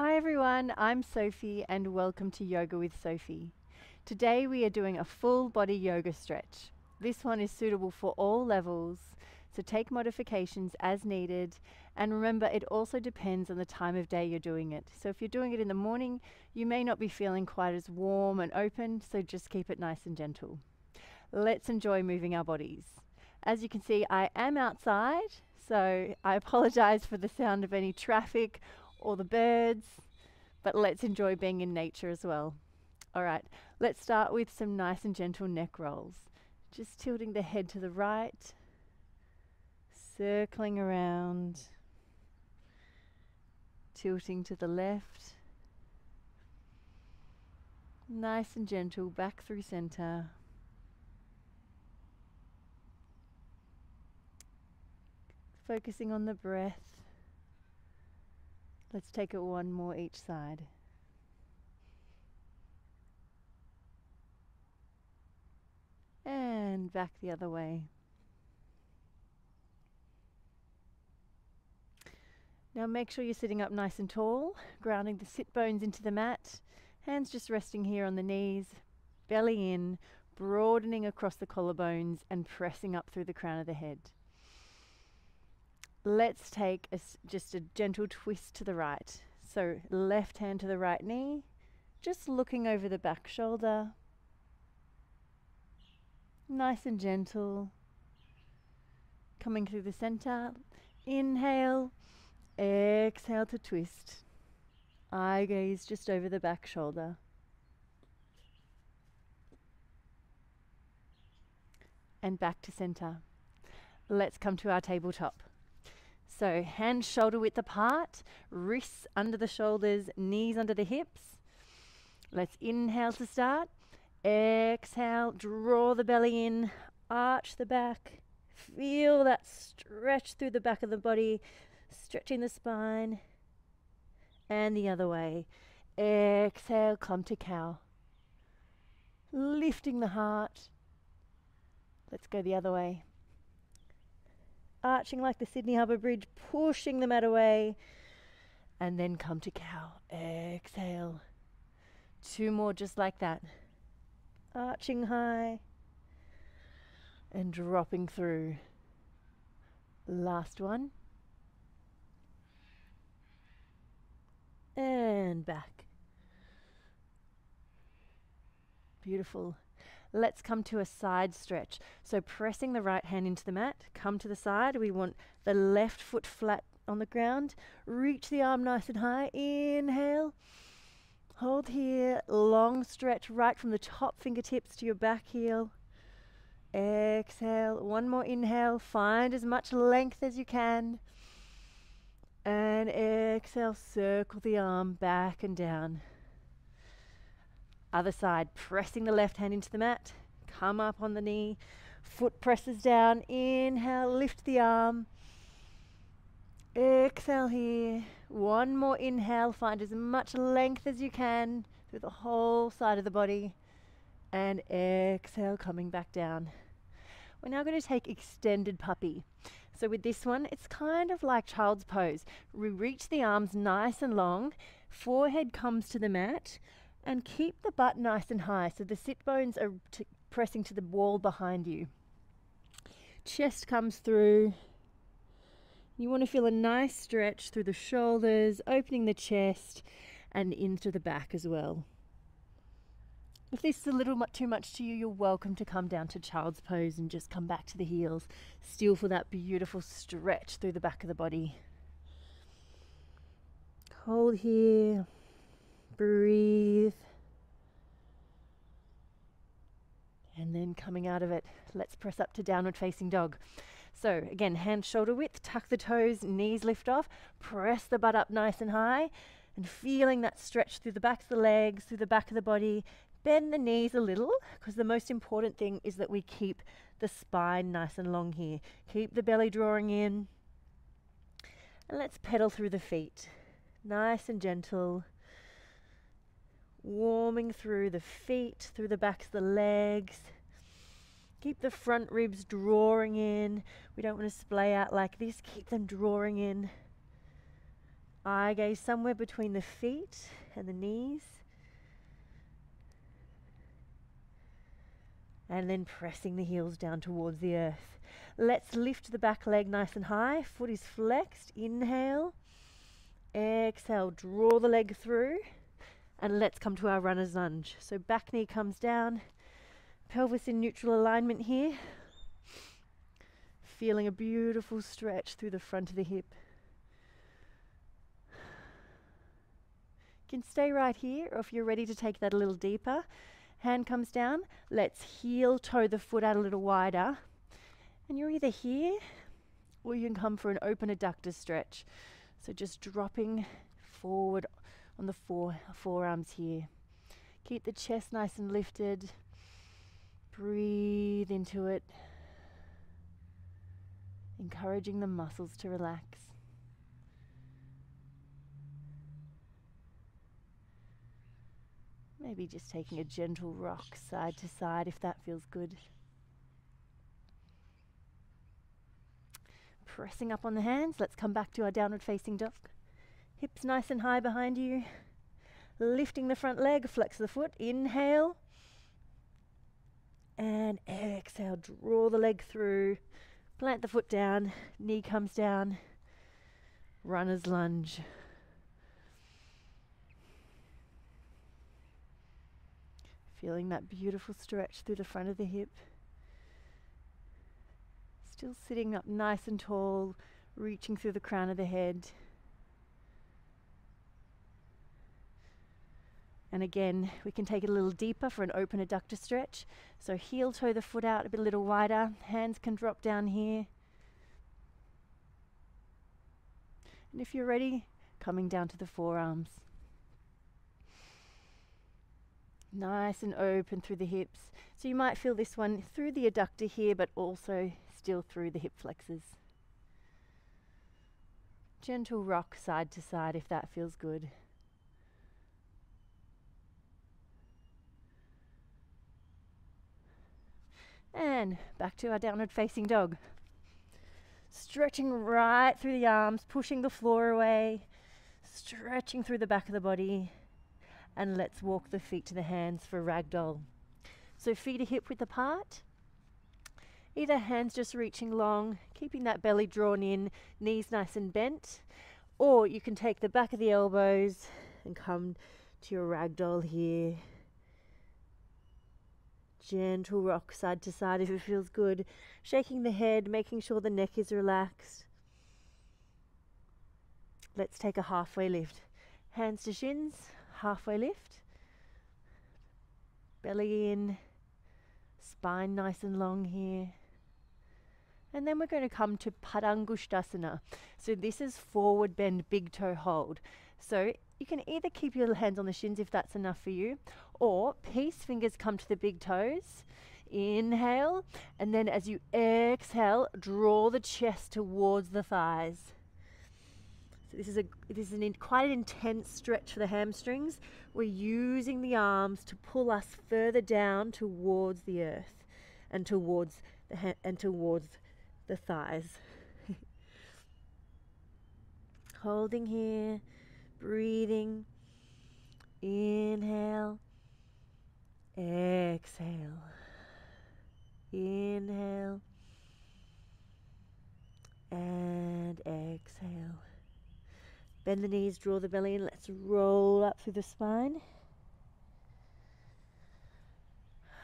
Hi everyone, I'm Sophie and welcome to Yoga with Sophie. Today we are doing a full body yoga stretch. This one is suitable for all levels, so take modifications as needed. And remember, it also depends on the time of day you're doing it. So if you're doing it in the morning, you may not be feeling quite as warm and open, so just keep it nice and gentle. Let's enjoy moving our bodies. As you can see, I am outside, so I apologize for the sound of any traffic or the birds, but let's enjoy being in nature as well. All right, let's start with some nice and gentle neck rolls. Just tilting the head to the right, circling around, tilting to the left. Nice and gentle back through center. Focusing on the breath. Let's take it one more each side. And back the other way. Now make sure you're sitting up nice and tall, grounding the sit bones into the mat, hands just resting here on the knees, belly in, broadening across the collarbones and pressing up through the crown of the head. Let's take a, just a gentle twist to the right. So left hand to the right knee, just looking over the back shoulder. Nice and gentle. Coming through the center. Inhale, exhale to twist. Eye gaze just over the back shoulder. And back to center. Let's come to our tabletop. So hands shoulder width apart, wrists under the shoulders, knees under the hips. Let's inhale to start. Exhale, draw the belly in, arch the back. Feel that stretch through the back of the body, stretching the spine. And the other way. Exhale, come to cow. Lifting the heart. Let's go the other way arching like the Sydney Harbour Bridge, pushing the mat away, and then come to cow. Exhale. Two more just like that. Arching high and dropping through. Last one. And back. Beautiful. Let's come to a side stretch. So pressing the right hand into the mat, come to the side. We want the left foot flat on the ground. Reach the arm nice and high. Inhale. Hold here. Long stretch right from the top fingertips to your back heel. Exhale. One more inhale. Find as much length as you can. And exhale. Circle the arm back and down. Other side, pressing the left hand into the mat. Come up on the knee. Foot presses down. Inhale, lift the arm. Exhale here. One more inhale. Find as much length as you can through the whole side of the body. And exhale, coming back down. We're now going to take extended puppy. So with this one, it's kind of like child's pose. We reach the arms nice and long. Forehead comes to the mat. And keep the butt nice and high so the sit bones are pressing to the wall behind you. Chest comes through. You want to feel a nice stretch through the shoulders, opening the chest and into the back as well. If this is a little too much to you, you're welcome to come down to child's pose and just come back to the heels. Still for that beautiful stretch through the back of the body. Hold here. Breathe. And then coming out of it, let's press up to downward facing dog. So again, hand shoulder width, tuck the toes, knees lift off, press the butt up nice and high, and feeling that stretch through the back of the legs, through the back of the body. Bend the knees a little, because the most important thing is that we keep the spine nice and long here. Keep the belly drawing in. And let's pedal through the feet. Nice and gentle warming through the feet, through the backs of the legs. Keep the front ribs drawing in. We don't want to splay out like this. Keep them drawing in. eye gaze somewhere between the feet and the knees. And then pressing the heels down towards the earth. Let's lift the back leg nice and high. Foot is flexed. Inhale. Exhale. Draw the leg through. And let's come to our runner's lunge. So back knee comes down. Pelvis in neutral alignment here. Feeling a beautiful stretch through the front of the hip. You can stay right here, or if you're ready to take that a little deeper, hand comes down. Let's heel toe the foot out a little wider. And you're either here or you can come for an open adductor stretch. So just dropping forward on the fore, forearms here. Keep the chest nice and lifted. Breathe into it, encouraging the muscles to relax. Maybe just taking a gentle rock side to side if that feels good. Pressing up on the hands, let's come back to our downward facing dog. Hips nice and high behind you. Lifting the front leg, flex the foot, inhale. And exhale, draw the leg through. Plant the foot down, knee comes down. Runner's lunge. Feeling that beautiful stretch through the front of the hip. Still sitting up nice and tall, reaching through the crown of the head. And again, we can take it a little deeper for an open adductor stretch. So heel toe the foot out a bit a little wider. Hands can drop down here. And if you're ready, coming down to the forearms. Nice and open through the hips. So you might feel this one through the adductor here, but also still through the hip flexors. Gentle rock side to side if that feels good. And back to our downward facing dog. Stretching right through the arms, pushing the floor away, stretching through the back of the body and let's walk the feet to the hands for ragdoll. So feet are hip width apart. Either hands just reaching long, keeping that belly drawn in, knees nice and bent. Or you can take the back of the elbows and come to your ragdoll here. Gentle rock side to side if it feels good. Shaking the head, making sure the neck is relaxed. Let's take a halfway lift. Hands to shins, halfway lift. Belly in, spine nice and long here. And then we're going to come to Padangusthasana. So this is forward bend, big toe hold. So you can either keep your hands on the shins if that's enough for you, or peace fingers come to the big toes. Inhale, and then as you exhale, draw the chest towards the thighs. So this is a this is an in, quite an intense stretch for the hamstrings. We're using the arms to pull us further down towards the earth and towards the ha- and towards the thighs. Holding here, breathing. Inhale. Exhale. Inhale. And exhale. Bend the knees, draw the belly in. Let's roll up through the spine.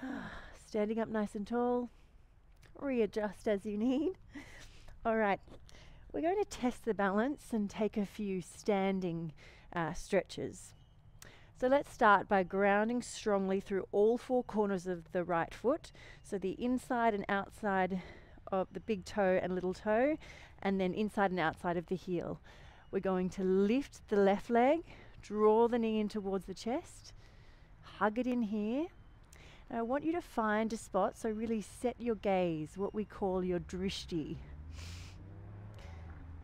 Standing up nice and tall. Readjust as you need. All right, we're going to test the balance and take a few standing uh, stretches. So let's start by grounding strongly through all four corners of the right foot. So the inside and outside of the big toe and little toe, and then inside and outside of the heel. We're going to lift the left leg, draw the knee in towards the chest, hug it in here. And I want you to find a spot, so really set your gaze, what we call your drishti.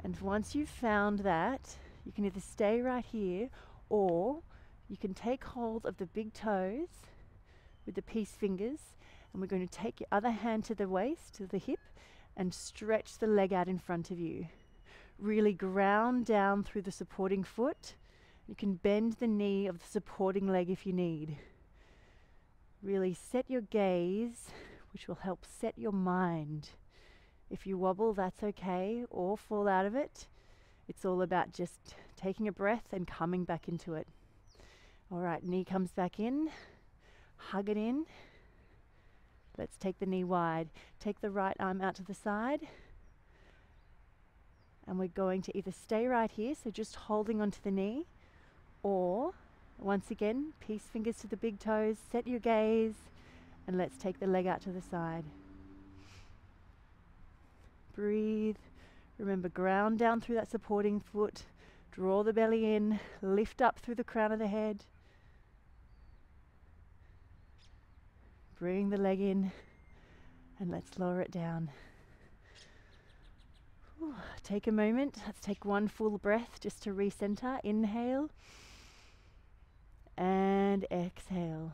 And once you've found that, you can either stay right here or you can take hold of the big toes with the peace fingers and we're going to take your other hand to the waist, to the hip, and stretch the leg out in front of you really ground down through the supporting foot. You can bend the knee of the supporting leg if you need. Really set your gaze, which will help set your mind. If you wobble, that's okay, or fall out of it. It's all about just taking a breath and coming back into it. All right, knee comes back in, hug it in. Let's take the knee wide. Take the right arm out to the side. And we're going to either stay right here, so just holding onto the knee, or once again, peace fingers to the big toes, set your gaze, and let's take the leg out to the side. Breathe. Remember, ground down through that supporting foot. Draw the belly in, lift up through the crown of the head. Bring the leg in, and let's lower it down. Ooh, take a moment. Let's take one full breath just to recenter. Inhale and exhale.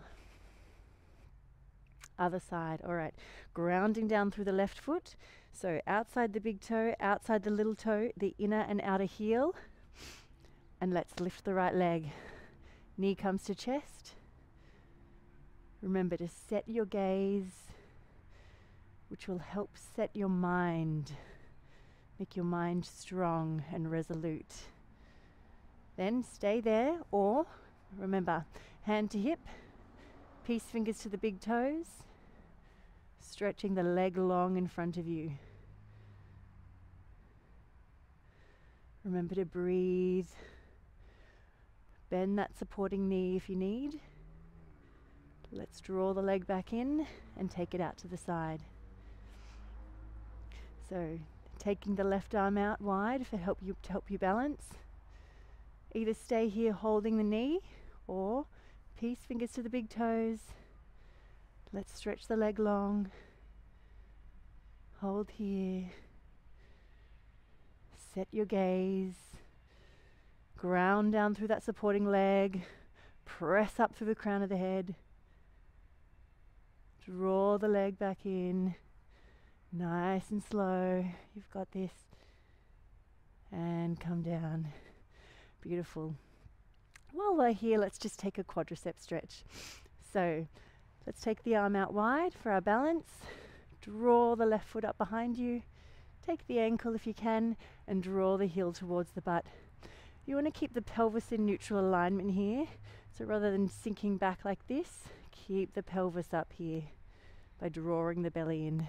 Other side. All right. Grounding down through the left foot. So outside the big toe, outside the little toe, the inner and outer heel. And let's lift the right leg. Knee comes to chest. Remember to set your gaze, which will help set your mind. Make your mind strong and resolute. Then stay there, or remember, hand to hip, peace fingers to the big toes, stretching the leg long in front of you. Remember to breathe. Bend that supporting knee if you need. Let's draw the leg back in and take it out to the side. So taking the left arm out wide for help you to help you balance. Either stay here holding the knee or peace fingers to the big toes. Let's stretch the leg long. Hold here. Set your gaze. Ground down through that supporting leg. Press up through the crown of the head. Draw the leg back in. Nice and slow. You've got this. And come down. Beautiful. While we're here, let's just take a quadricep stretch. So let's take the arm out wide for our balance. Draw the left foot up behind you. Take the ankle if you can and draw the heel towards the butt. You want to keep the pelvis in neutral alignment here. So rather than sinking back like this, keep the pelvis up here by drawing the belly in.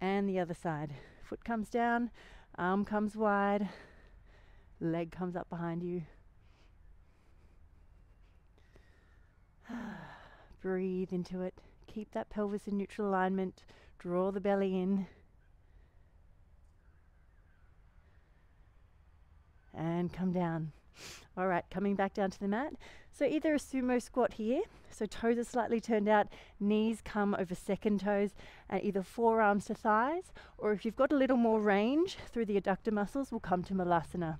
And the other side. Foot comes down, arm comes wide, leg comes up behind you. Breathe into it. Keep that pelvis in neutral alignment. Draw the belly in. And come down. All right, coming back down to the mat. So either a sumo squat here, so toes are slightly turned out, knees come over second toes, and either forearms to thighs, or if you've got a little more range through the adductor muscles, we'll come to Malasana.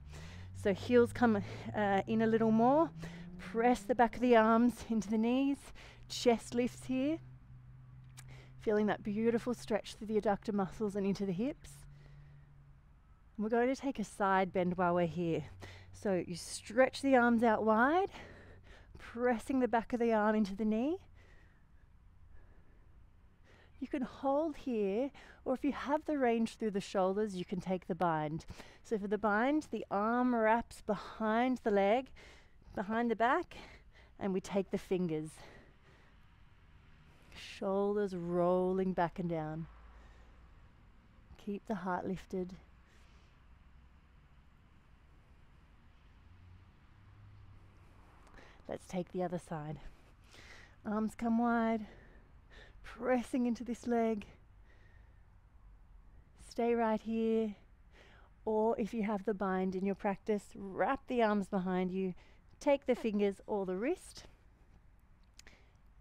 So heels come uh, in a little more, press the back of the arms into the knees, chest lifts here, feeling that beautiful stretch through the adductor muscles and into the hips. And we're going to take a side bend while we're here. So you stretch the arms out wide, pressing the back of the arm into the knee. You can hold here, or if you have the range through the shoulders, you can take the bind. So for the bind, the arm wraps behind the leg, behind the back, and we take the fingers. Shoulders rolling back and down. Keep the heart lifted. Let's take the other side. Arms come wide, pressing into this leg. Stay right here. Or if you have the bind in your practice, wrap the arms behind you, take the fingers or the wrist,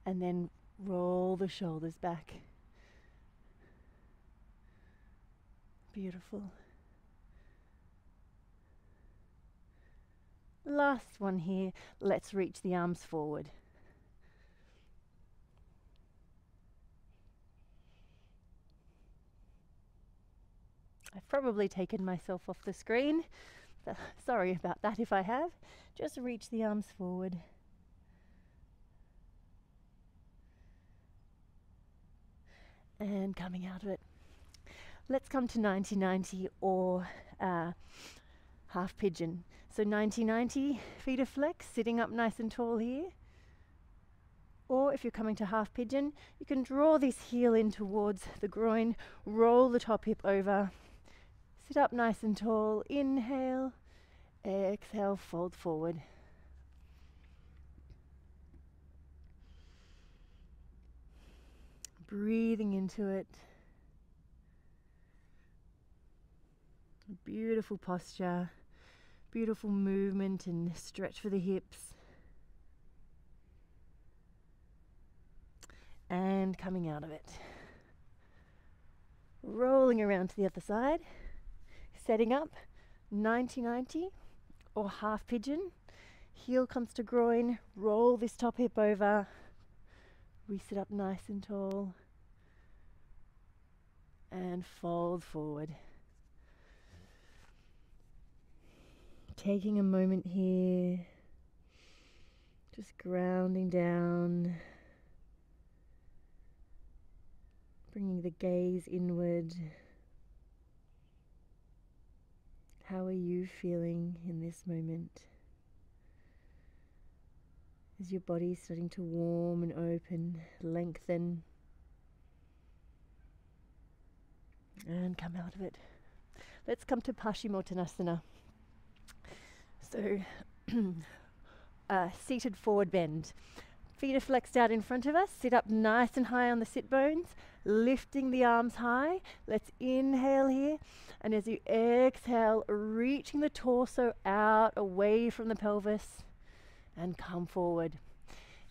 and then roll the shoulders back. Beautiful. Last one here. Let's reach the arms forward. I've probably taken myself off the screen. Sorry about that if I have. Just reach the arms forward. And coming out of it. Let's come to 90-90 or uh, half pigeon. So 90-90, feet are flexed, sitting up nice and tall here. Or if you're coming to half pigeon, you can draw this heel in towards the groin, roll the top hip over, sit up nice and tall, inhale, exhale, fold forward. Breathing into it. Beautiful posture, beautiful movement and stretch for the hips. and coming out of it. Rolling around to the other side, setting up 90-90 or half pigeon. Heel comes to groin, roll this top hip over, we sit up nice and tall, and fold forward. Taking a moment here, just grounding down bringing the gaze inward. How are you feeling in this moment? Is your body starting to warm and open, lengthen, and come out of it? Let's come to Paschimottanasana. So, uh, seated forward bend. Feet are flexed out in front of us. Sit up nice and high on the sit bones lifting the arms high. Let's inhale here. And as you exhale, reaching the torso out away from the pelvis and come forward.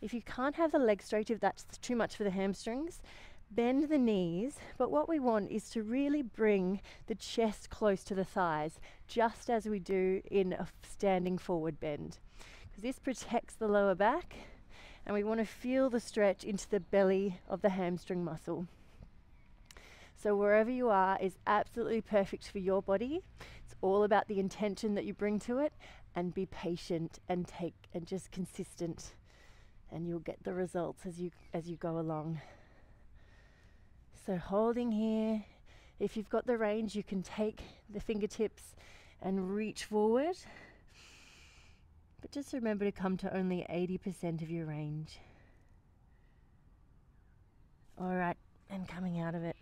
If you can't have the leg straight, if that's too much for the hamstrings, bend the knees. But what we want is to really bring the chest close to the thighs, just as we do in a standing forward bend. Because this protects the lower back and we want to feel the stretch into the belly of the hamstring muscle. So wherever you are is absolutely perfect for your body. It's all about the intention that you bring to it and be patient and take and just consistent and you'll get the results as you as you go along. So holding here, if you've got the range, you can take the fingertips and reach forward. But just remember to come to only 80% of your range. All right, and coming out of it.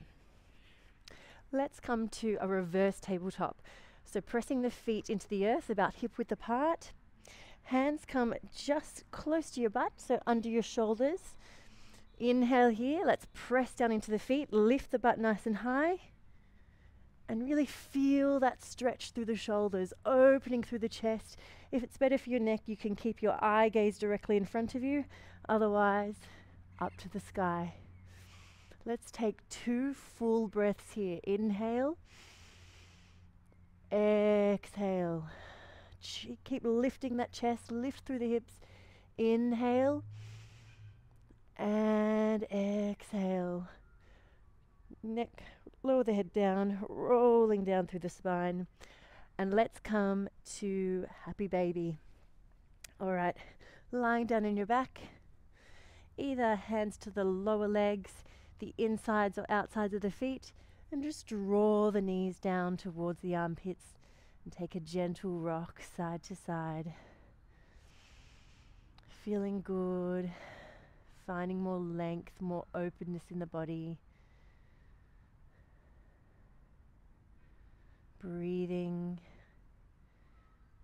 Let's come to a reverse tabletop. So pressing the feet into the earth about hip width apart. Hands come just close to your butt, so under your shoulders. Inhale here. Let's press down into the feet. Lift the butt nice and high. And really feel that stretch through the shoulders, opening through the chest. If it's better for your neck, you can keep your eye gaze directly in front of you. Otherwise, up to the sky. Let's take two full breaths here. Inhale. Exhale. Keep lifting that chest, lift through the hips. Inhale. And exhale. Neck, lower the head down, rolling down through the spine. And let's come to happy baby. All right, lying down in your back, either hands to the lower legs, the insides or outsides of the feet and just draw the knees down towards the armpits and take a gentle rock side to side. Feeling good, finding more length, more openness in the body. Breathing,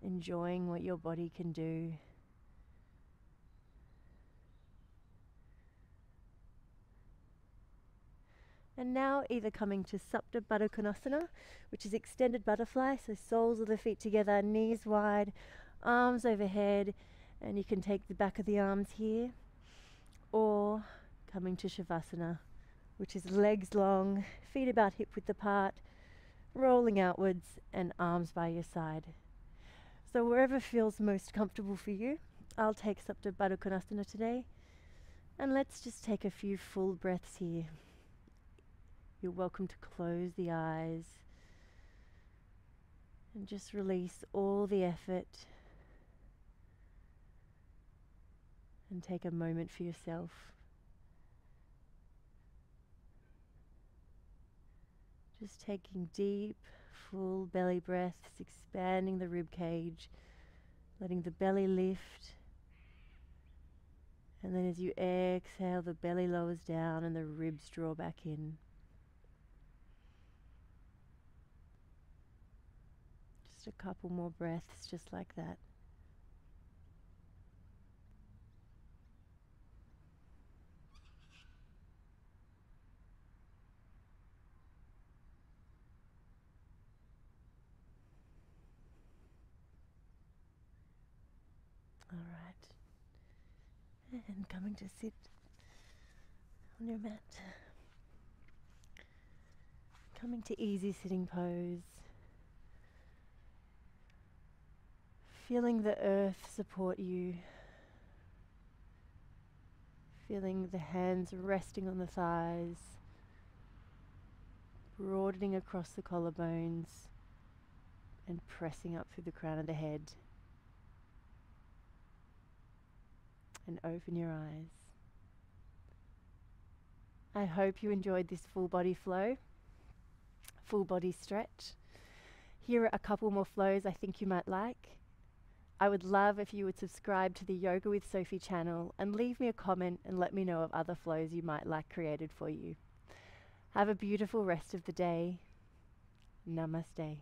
enjoying what your body can do. And now either coming to Supta Baddha which is extended butterfly, so soles of the feet together, knees wide, arms overhead, and you can take the back of the arms here, or coming to Shavasana, which is legs long, feet about hip width apart, rolling outwards, and arms by your side. So wherever feels most comfortable for you, I'll take Supta Baddha today, and let's just take a few full breaths here. You're welcome to close the eyes And just release all the effort and take a moment for yourself. Just taking deep, full belly breaths, expanding the rib cage, letting the belly lift. And then as you exhale, the belly lowers down and the ribs draw back in. Just a couple more breaths, just like that. All right. And coming to sit on your mat. Coming to easy sitting pose. Feeling the earth support you. Feeling the hands resting on the thighs, broadening across the collarbones, and pressing up through the crown of the head. And open your eyes. I hope you enjoyed this full body flow, full body stretch. Here are a couple more flows I think you might like. I would love if you would subscribe to the Yoga with Sophie channel and leave me a comment and let me know of other flows you might like created for you. Have a beautiful rest of the day. Namaste.